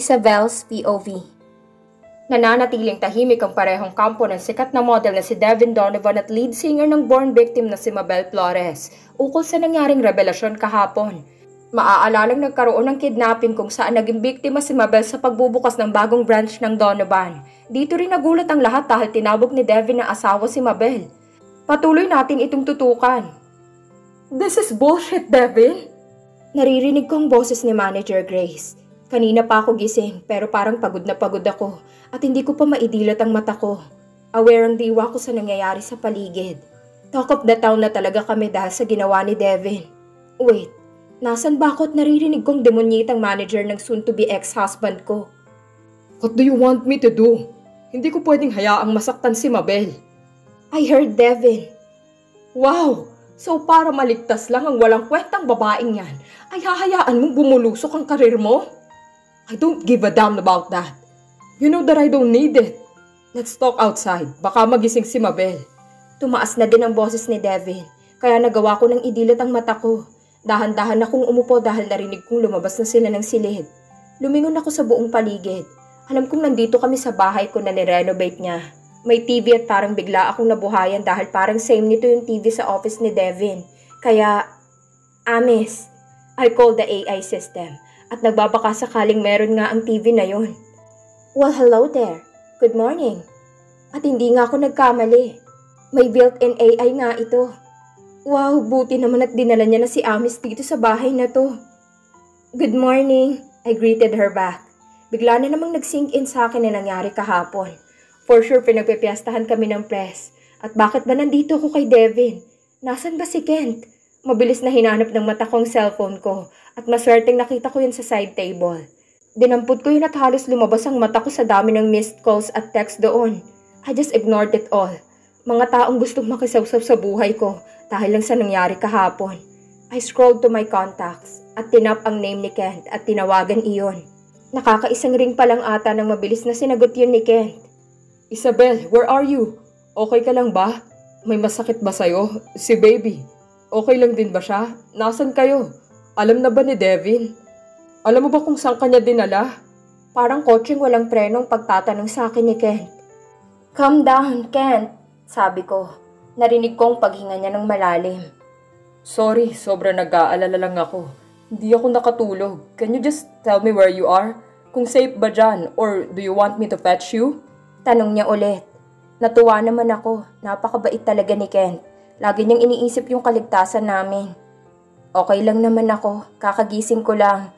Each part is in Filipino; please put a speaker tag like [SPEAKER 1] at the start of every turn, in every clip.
[SPEAKER 1] Isabel's POV Nananatiling tahimik ang parehong kampo ng sikat na model na si Devin Donovan at lead singer ng born victim na si Mabel Flores ukol sa nangyaring revelasyon kahapon. Maaalalang nagkaroon ng kidnapping kung saan naging biktima si Mabel sa pagbubukas ng bagong branch ng Donovan. Dito rin nagulat ang lahat dahil tinawag ni Devin na asawa si Mabel. Patuloy natin itong tutukan. This is bullshit, Devin! Naririnig ko ang boses ni Manager Grace. Kanina pa ako gising pero parang pagod na pagod ako at hindi ko pa maidilat ang mata ko. Aware ang diwa ko sa nangyayari sa paligid. Talk of the town na talaga kami dahil sa ginawa ni Devin. Wait, nasan ba ako at naririnig kong demonyitang manager ng soon-to-be ex-husband ko?
[SPEAKER 2] What do you want me to do? Hindi ko pwedeng hayaang masaktan si Mabel.
[SPEAKER 1] I heard Devin. Wow! So para maligtas lang ang walang kwentang babaeng yan, ay hahayaan mong bumulusok ang karir mo?
[SPEAKER 2] I don't give a damn about that. You know that I don't need it. Let's talk outside. Baka magising si Mabel.
[SPEAKER 1] Tumaas na din ang boses ni Devin, kaya nagawa ko ng idilat ang mata ko. Dahan-dahan akong umupo dahil narinig kong lumabas na sila ng silid. Lumingon ako sa buong paligid. Alam kong nandito kami sa bahay ko na nirenovate niya. May TV at parang bigla akong nabuhayan dahil parang same nito yung TV sa office ni Devin. Kaya, Amis, I call the AI system at nagbabaka sakaling meron nga ang TV na yon. Well, hello there. Good morning. At hindi nga ako nagkamali. May built-in AI nga ito. Wow, buti naman at dinala niya na si Amis dito sa bahay na to. Good morning, I greeted her back. Bigla na namang nag-sink in sa akin na nangyari kahapon. For sure, pinagpepiyastahan kami ng press. At bakit ba nandito ko kay Devin? Nasaan ba si Kent? Mabilis na hinanap ng mata ko ang cellphone ko at maswerteng nakita ko yun sa side table. Dinampot ko yun at halos lumabas ang mata ko sa dami ng missed calls at text doon. I just ignored it all. Mga taong gustong makisawsaw sa buhay ko dahil lang sa nangyari kahapon. I scrolled to my contacts at tinap ang name ni Kent at tinawagan iyon. Nakakaisang ring pa lang ata nang mabilis na sinagot yun ni Kent.
[SPEAKER 2] Isabel, where are you? Okay ka lang ba? May masakit ba sa'yo? Si baby. Okay lang din ba siya? Nasaan kayo? Alam na ba ni Devin? Alam mo ba kung saan kanya dinala?
[SPEAKER 1] Parang kotseng walang prenong pagtatanong sa akin ni Kent. Calm down, Kent, sabi ko. Narinig kong paghinga niya ng malalim.
[SPEAKER 2] Sorry, sobra nag-aalala lang ako. Hindi ako nakatulog. Can you just tell me where you are? Kung safe ba dyan or do you want me to fetch you?
[SPEAKER 1] Tanong niya ulit. Natuwa naman ako. Napakabait talaga ni Kent. Lagi niyang iniisip yung kaligtasan namin. Okay lang naman ako, kakagising ko lang.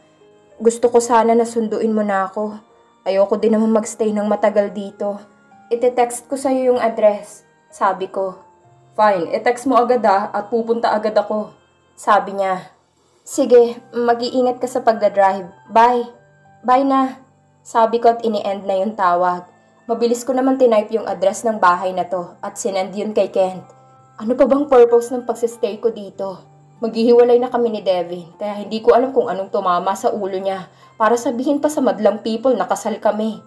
[SPEAKER 1] Gusto ko sana na sunduin mo na ako. Ayoko din naman magstay ng matagal dito. Ite-text ko sa'yo yung address, sabi ko.
[SPEAKER 2] Fine, i-text mo agad ah at pupunta agad ako.
[SPEAKER 1] Sabi niya. Sige, mag-iingat ka sa pagdadrive. Bye. Bye na. Sabi ko at ini-end na yung tawag. Mabilis ko naman tinype yung address ng bahay na to at sinend yun kay Kent. Ano pa bang purpose ng pagsistay ko dito? Maghihiwalay na kami ni Devin, kaya hindi ko alam kung anong tumama sa ulo niya para sabihin pa sa madlang people na kasal kami.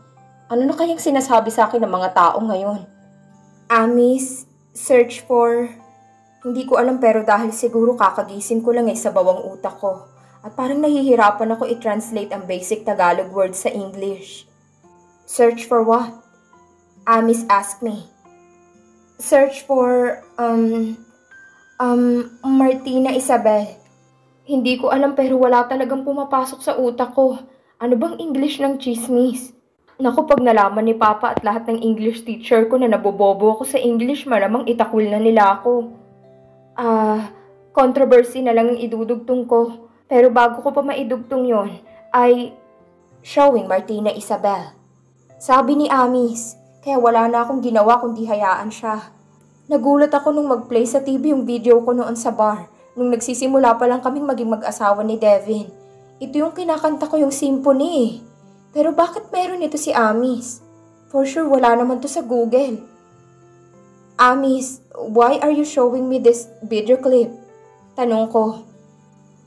[SPEAKER 1] Ano na kayang sinasabi sa akin ng mga tao ngayon? Amis, search for... Hindi ko alam pero dahil siguro kakagising ko lang ay sa bawang utak ko. At parang nahihirapan ako i-translate ang basic Tagalog words sa English. Search for what? Amis asked me. Search for, um, um, Martina Isabel. Hindi ko alam pero wala talagang pumapasok sa utak ko. Ano bang English ng chismis? Naku, pag nalaman ni Papa at lahat ng English teacher ko na nabobobo ako sa English, malamang itakul na nila ako. Ah, uh, controversy na lang ang idudugtong ko. Pero bago ko pa maidugtong yon ay showing Martina Isabel. Sabi ni Amis, kaya wala na akong ginawa kundi hayaan siya. Nagulat ako nung mag-play sa TV yung video ko noon sa bar, nung nagsisimula pa lang kaming maging mag-asawa ni Devin. Ito yung kinakanta ko yung symphony eh. Pero bakit meron ito si Amis? For sure wala naman to sa Google. Amis, why are you showing me this video clip? Tanong ko.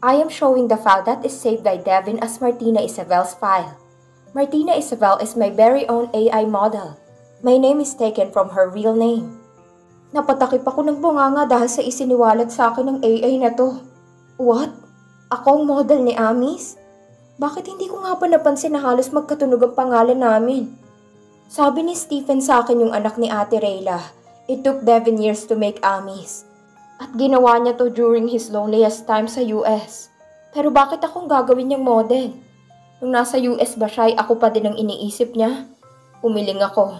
[SPEAKER 1] I am showing the file that is saved by Devin as Martina Isabel's file. Martina Isabel is my very own AI model. My name is taken from her real name. Napatakip ako ng bunganga dahil sa isiniwalat sa akin ng AI na to. What? Ako ang model ni Amis? Bakit hindi ko nga pa napansin na halos magkatunog ang pangalan namin? Sabi ni Stephen sa akin yung anak ni Ate Rayla, it took 11 years to make Amis. At ginawa niya to during his loneliest time sa US. Pero bakit akong gagawin niyang model? Nung nasa US ba siya ako pa din ang iniisip niya? Umiling ako.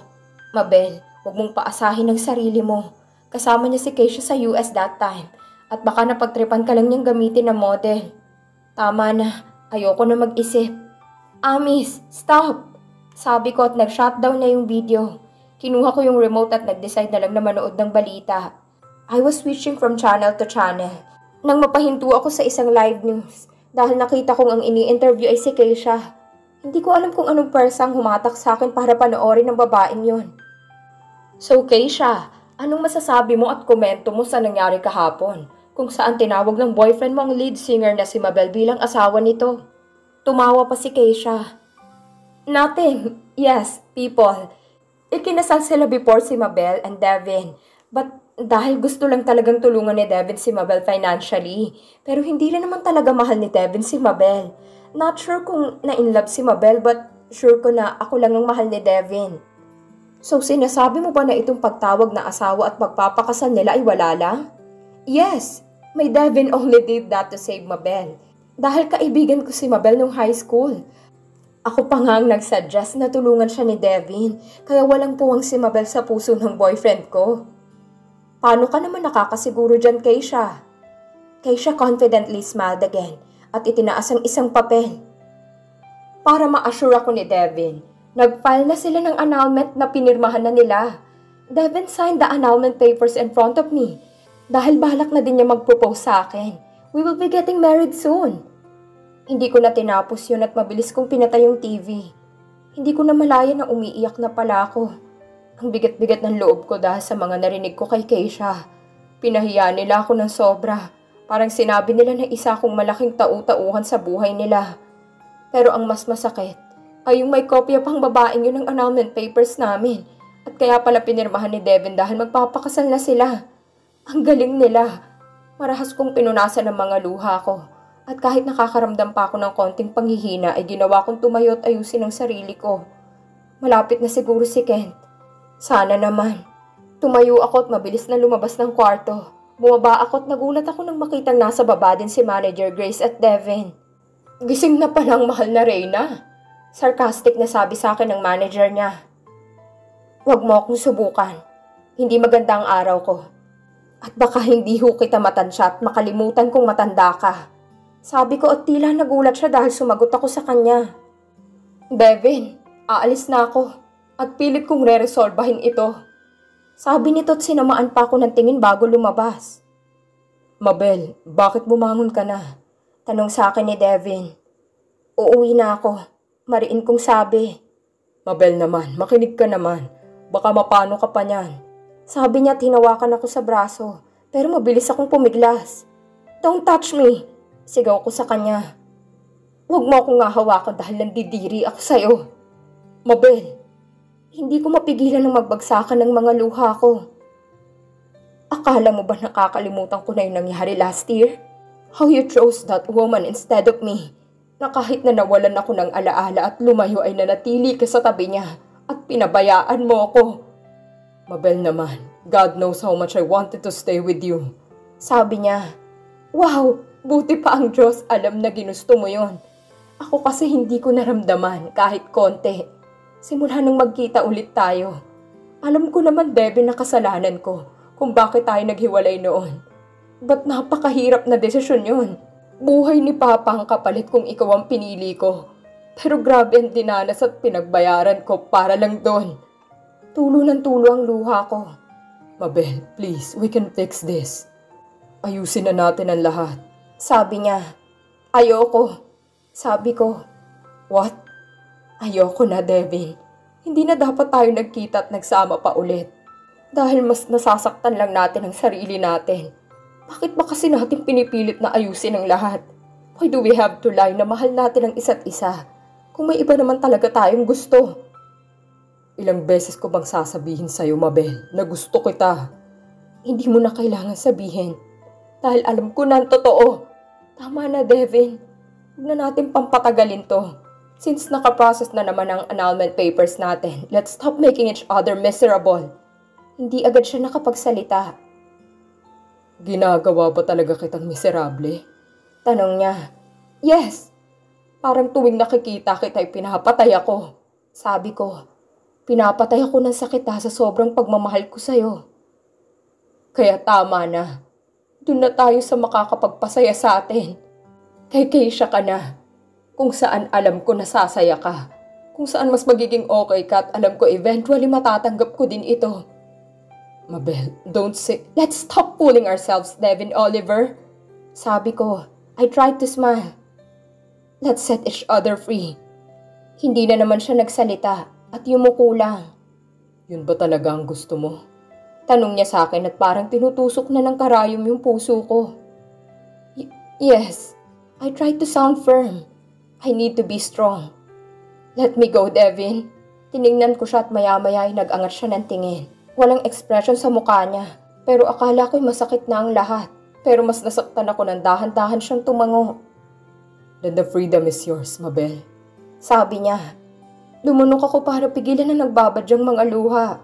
[SPEAKER 1] Mabel, huwag mong paasahin ang sarili mo. Kasama niya si Keisha sa US that time. At baka napagtripan ka lang niyang gamitin na model. Tama na, ayoko na mag-isip. Amis, stop! Sabi ko at nag-shutdown na yung video. Kinuha ko yung remote at nag-decide na lang na manood ng balita. I was switching from channel to channel. Nang mapahinto ako sa isang live news dahil nakita kong ang ini-interview ay si Keisha. Hindi ko alam kung anong persang humatak sa akin para panoorin ng babaeng yon. So Keisha, anong masasabi mo at komento mo sa nangyari kahapon? Kung saan tinawag ng boyfriend mo ang lead singer na si Mabel bilang asawa nito. Tumawa pa si Keisha. Nothing. Yes, people. Ikinasal sila before si Mabel and Devin. But dahil gusto lang talagang tulungan ni Devin si Mabel financially. Pero hindi rin naman talaga mahal ni Devin si Mabel. Not sure kung na-inlove si Mabel but sure ko na ako lang ang mahal ni Devin. So sinasabi mo ba na itong pagtawag na asawa at pagpapakasal nila ay wala lang? Yes, may Devin only did that to save Mabel. Dahil kaibigan ko si Mabel nung high school. Ako pa nga ang nagsuggest na tulungan siya ni Devin, kaya walang puwang si Mabel sa puso ng boyfriend ko. Paano ka naman nakakasiguro dyan, Keisha? Keisha confidently smiled again at itinaas ang isang papel. Para ma-assure ako ni Devin, nag-file na sila ng annulment na pinirmahan na nila. Devin signed the annulment papers in front of me dahil balak na din niya mag-propose sa akin. We will be getting married soon. Hindi ko na tinapos yun at mabilis kong pinatay yung TV. Hindi ko na malaya na umiiyak na pala ako. Ang bigat-bigat ng loob ko dahil sa mga narinig ko kay Keisha. Pinahiya nila ako ng sobra. Parang sinabi nila na isa akong malaking tau-tauhan sa buhay nila. Pero ang mas masakit ay yung may kopya pang babaeng yun ng annulment papers namin. At kaya pala pinirmahan ni Devin dahil magpapakasal na sila. Ang galing nila. Marahas kong pinunasan ng mga luha ko. At kahit nakakaramdam pa ako ng konting panghihina ay ginawa kong tumayo at ayusin ang sarili ko. Malapit na siguro si Kent. Sana naman. Tumayo ako at mabilis na lumabas ng kwarto. Bumaba ako at nagulat ako nang makitang nasa baba din si Manager Grace at Devin. Gising na palang mahal na Reyna. Sarcastic na sabi sa akin ng manager niya. Huwag mo akong subukan. Hindi maganda ang araw ko. At baka hindi ho kita matansya at makalimutan kong matanda ka. Sabi ko at tila nagulat siya dahil sumagot ako sa kanya. Devin, aalis na ako at pilit kong re-resolbahin ito. Sabi nito at sinamaan pa ako ng tingin bago lumabas. Mabel, bakit bumangon ka na? Tanong sa akin ni Devin. Uuwi na ako. Mariin kong sabi. Mabel naman, makinig ka naman. Baka mapano ka pa niyan. Sabi niya tinawakan ako sa braso, pero mabilis akong pumiglas. Don't touch me! Sigaw ko sa kanya. Huwag mo akong hawakan dahil nandidiri ako sa'yo. Mabel, hindi ko mapigilan ng magbagsakan ng mga luha ko. Akala mo ba nakakalimutan ko na yung nangyari last year? How you chose that woman instead of me? Na kahit na nawalan ako ng alaala at lumayo ay nanatili ka sa tabi niya at pinabayaan mo ako. Mabel naman, God knows how much I wanted to stay with you. Sabi niya, Wow, Buti pa ang Diyos alam na ginusto mo yon. Ako kasi hindi ko naramdaman kahit konti. Simula nung magkita ulit tayo. Alam ko naman, Bebe, na kasalanan ko kung bakit tayo naghiwalay noon. Ba't napakahirap na desisyon yun? Buhay ni Papa ang kapalit kung ikaw ang pinili ko. Pero grabe ang dinanas at pinagbayaran ko para lang doon. Tulo ng tulo ang luha ko. Mabel, please, we can fix this. Ayusin na natin ang lahat. Sabi niya, ayoko. Sabi ko, what? Ayoko na, Devin. Hindi na dapat tayo nagkita at nagsama pa ulit. Dahil mas nasasaktan lang natin ang sarili natin. Bakit ba kasi natin pinipilit na ayusin ang lahat? Why do we have to lie na mahal natin ang isa't isa? Kung may iba naman talaga tayong gusto. Ilang beses ko bang sasabihin sa'yo, Mabel, na gusto kita? Hindi mo na kailangan sabihin. Dahil alam ko na ang totoo. Tama na, Devin. Huwag na natin pampatagalin to. Since nakaprocess na naman ang annulment papers natin, let's stop making each other miserable. Hindi agad siya nakapagsalita.
[SPEAKER 2] Ginagawa ba talaga kitang miserable?
[SPEAKER 1] Tanong niya. Yes. Parang tuwing nakikita kita ay pinapatay ako. Sabi ko, pinapatay ako ng sakit ha sa sobrang pagmamahal ko sa'yo. Kaya tama na. Doon na tayo sa makakapagpasaya sa atin. Kay Keisha ka na. Kung saan alam ko nasasaya ka. Kung saan mas magiging okay ka at alam ko eventually matatanggap ko din ito. Mabel, don't say... Let's stop fooling ourselves, Devin Oliver. Sabi ko, I tried to smile. Let's set each other free. Hindi na naman siya nagsalita at yumuko lang.
[SPEAKER 2] Yun ba talaga ang gusto mo?
[SPEAKER 1] Tanong niya sa akin at parang tinutusok na ng karayom yung puso ko. Y- yes, I tried to sound firm. I need to be strong. Let me go, Devin. Tiningnan ko siya at maya-maya ay nag-angat siya ng tingin. Walang expression sa mukha niya, pero akala ko'y masakit na ang lahat. Pero mas nasaktan ako ng dahan-dahan siyang tumango.
[SPEAKER 2] Then the freedom is yours, Mabel.
[SPEAKER 1] Sabi niya. Lumunok ako para pigilan na nagbabadyang mga luha.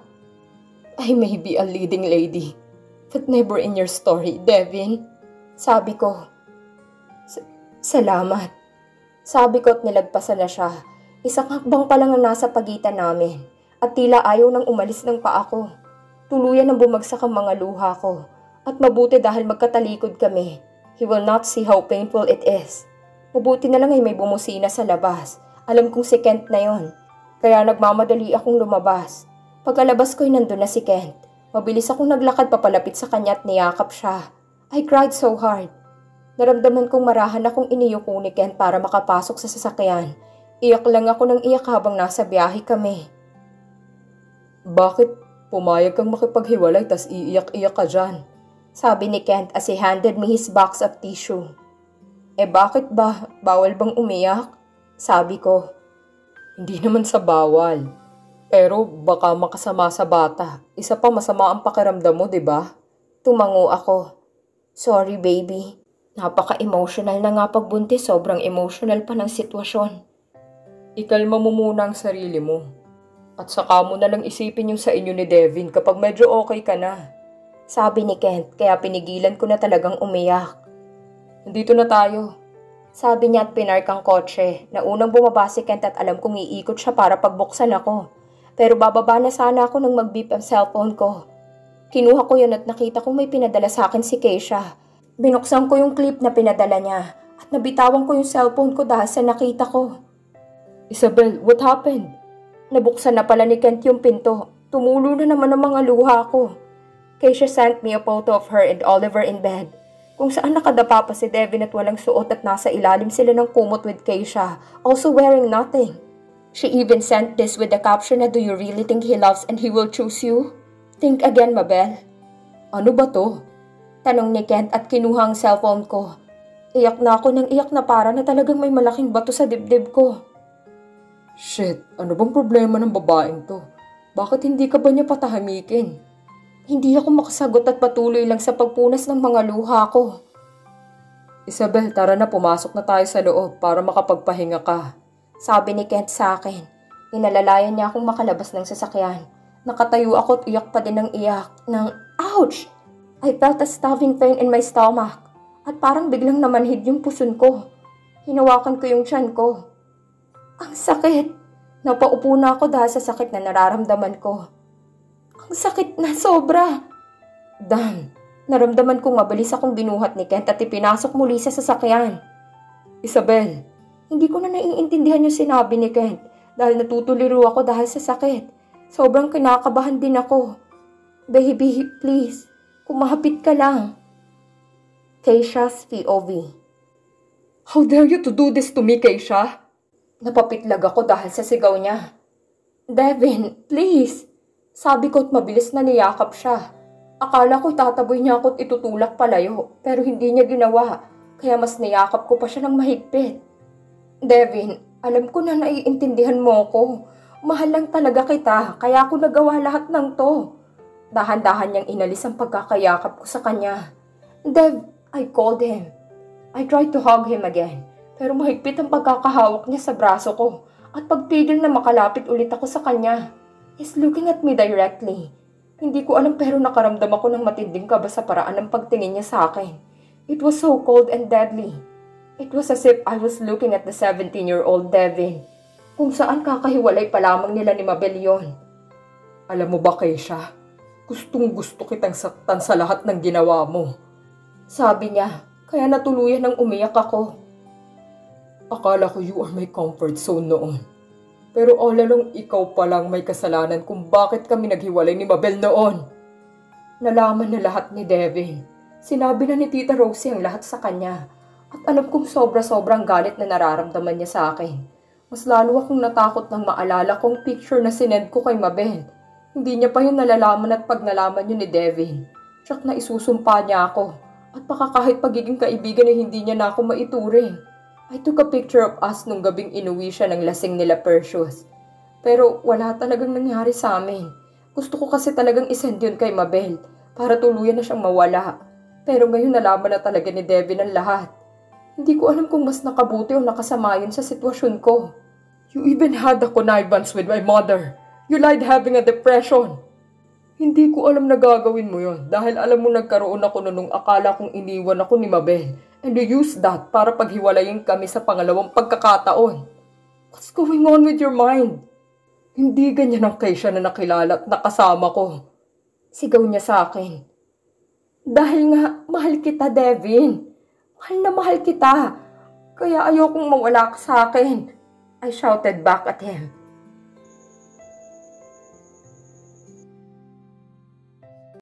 [SPEAKER 1] I may be a leading lady, but never in your story, Devin. Sabi ko. Salamat. Sabi ko at nilagpasan na siya. Isang hakbang pa lang ang nasa pagitan namin. At tila ayaw nang umalis ng paa ko. Tuluyan ang bumagsak ang mga luha ko. At mabuti dahil magkatalikod kami. He will not see how painful it is. Mabuti na lang ay may bumusina sa labas. Alam kong si Kent na yon. Kaya nagmamadali akong lumabas. Pagkalabas ko'y nandun na si Kent. Mabilis akong naglakad papalapit sa kanya at niyakap siya. I cried so hard. Naramdaman kong marahan akong iniyuko ni Kent para makapasok sa sasakyan. Iyak lang ako ng iyak habang nasa biyahe kami.
[SPEAKER 2] Bakit pumayag kang makipaghiwalay tas iiyak-iyak ka dyan?
[SPEAKER 1] Sabi ni Kent as he handed me his box of tissue. Eh bakit ba? Bawal bang umiyak? Sabi ko.
[SPEAKER 2] Hindi naman sa bawal. Pero baka makasama sa bata. Isa pa masama ang pakiramdam mo, di ba?
[SPEAKER 1] Tumango ako. Sorry, baby. Napaka-emotional na nga pagbuntis. Sobrang emotional pa ng sitwasyon.
[SPEAKER 2] Ikalma mo muna ang sarili mo. At saka mo na lang isipin yung sa inyo ni Devin kapag medyo okay ka na.
[SPEAKER 1] Sabi ni Kent, kaya pinigilan ko na talagang umiyak.
[SPEAKER 2] Nandito na tayo.
[SPEAKER 1] Sabi niya at pinark ang kotse na unang bumaba si Kent at alam kong iikot siya para pagbuksan ako. Pero bababa na sana ako nang mag-beep ang cellphone ko. Kinuha ko yun at nakita kong may pinadala sa akin si Keisha. Binuksan ko yung clip na pinadala niya at nabitawan ko yung cellphone ko dahil sa nakita ko.
[SPEAKER 2] Isabel, what happened?
[SPEAKER 1] Nabuksan na pala ni Kent yung pinto. Tumulo na naman ang mga luha ko. Keisha sent me a photo of her and Oliver in bed. Kung saan nakadapa pa si Devin at walang suot at nasa ilalim sila ng kumot with Keisha, also wearing nothing. She even sent this with the caption na do you really think he loves and he will choose you? Think again, Mabel.
[SPEAKER 2] Ano ba to?
[SPEAKER 1] Tanong ni Kent at kinuha ang cellphone ko. Iyak na ako ng iyak na para na talagang may malaking bato sa dibdib ko.
[SPEAKER 2] Shit, ano bang problema ng babaeng to? Bakit hindi ka ba niya patahamikin?
[SPEAKER 1] Hindi ako makasagot at patuloy lang sa pagpunas ng mga luha ko.
[SPEAKER 2] Isabel, tara na pumasok na tayo sa loob para makapagpahinga ka.
[SPEAKER 1] Sabi ni Kent sa akin. Inalalayan niya akong makalabas ng sasakyan. Nakatayo ako at iyak pa din ng iyak ng ouch! I felt a stabbing pain in my stomach at parang biglang namanhid yung puson ko. Hinawakan ko yung tiyan ko. Ang sakit! Napaupo na ako dahil sa sakit na nararamdaman ko. Ang sakit na sobra! Dan, naramdaman kong mabilis akong binuhat ni Kent at ipinasok muli sa sasakyan.
[SPEAKER 2] Isabel,
[SPEAKER 1] hindi ko na naiintindihan yung sinabi ni Kent dahil natutuliro ako dahil sa sakit. Sobrang kinakabahan din ako. Baby, please, kumahapit ka lang. Keisha's POV
[SPEAKER 2] How dare you to do this to me, Keisha?
[SPEAKER 1] Napapitlag ako dahil sa sigaw niya. Devin, please! Sabi ko at mabilis na niyakap siya. Akala ko itataboy niya ako at itutulak palayo, pero hindi niya ginawa. Kaya mas niyakap ko pa siya ng mahigpit. Devin, alam ko na naiintindihan mo ko. Mahal lang talaga kita, kaya ako nagawa lahat ng to. Dahan-dahan niyang inalis ang pagkakayakap ko sa kanya. Dev, I called him. I tried to hug him again, Pero mahigpit ang pagkakahawak niya sa braso ko at pagpigil na makalapit ulit ako sa kanya. He's looking at me directly. Hindi ko alam pero nakaramdam ako ng matinding kaba sa paraan ng pagtingin niya sa akin. It was so cold and deadly. It was as if I was looking at the 17-year-old Devin. Kung saan kakahiwalay pa lamang nila ni Mabel yon.
[SPEAKER 2] Alam mo ba, Keisha? Gustong gusto kitang saktan sa lahat ng ginawa mo.
[SPEAKER 1] Sabi niya, kaya natuluyan ng umiyak ako.
[SPEAKER 2] Akala ko you are my comfort zone noon. Pero all along ikaw pa lang may kasalanan kung bakit kami naghiwalay ni Mabel noon.
[SPEAKER 1] Nalaman na lahat ni Devin. Sinabi na ni Tita Rosie ang lahat sa kanya. At alam kong sobra-sobrang galit na nararamdaman niya sa akin. Mas lalo akong natakot nang maalala kong picture na sinend ko kay Mabel. Hindi niya pa yun nalalaman at pag nalaman yun ni Devin. Tsak na isusumpa niya ako. At baka kahit pagiging kaibigan ay hindi niya na ako maituring. I took a picture of us nung gabing inuwi siya ng lasing nila Perseus. Pero wala talagang nangyari sa amin. Gusto ko kasi talagang isend yun kay Mabel para tuluyan na siyang mawala. Pero ngayon nalaman na talaga ni Devin ang lahat. Hindi ko alam kung mas nakabuti o nakasama yun sa sitwasyon ko.
[SPEAKER 2] You even had a connivance with my mother. You lied having a depression. Hindi ko alam na gagawin mo yon dahil alam mo nagkaroon ako nung akala kong iniwan ako ni Mabel and you used that para paghiwalayin kami sa pangalawang pagkakataon. What's going on with your mind? Hindi ganyan ang Keisha na nakilala at nakasama ko.
[SPEAKER 1] Sigaw niya sa akin. Dahil nga, mahal kita, Devin. Mahal na mahal kita. Kaya ayokong mawala ka sa akin. I shouted back at him.